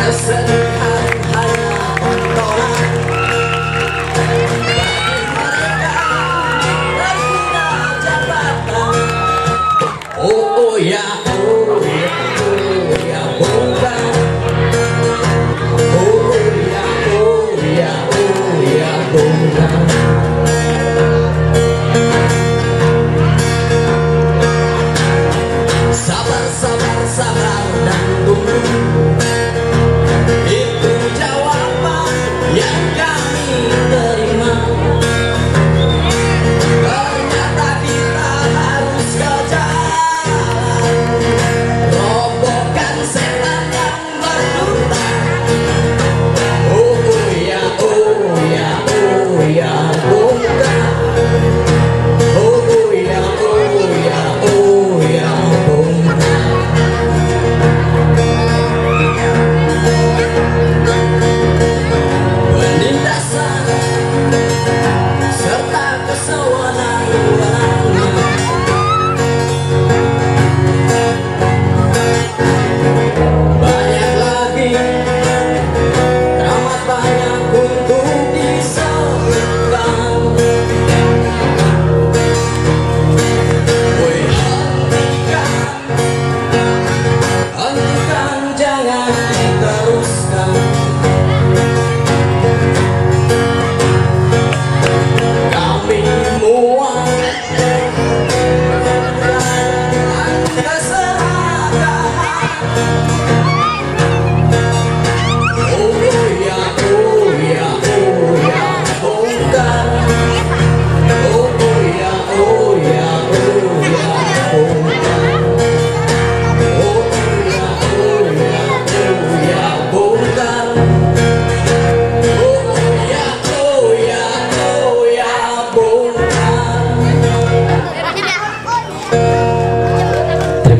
coração.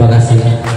terima kasih.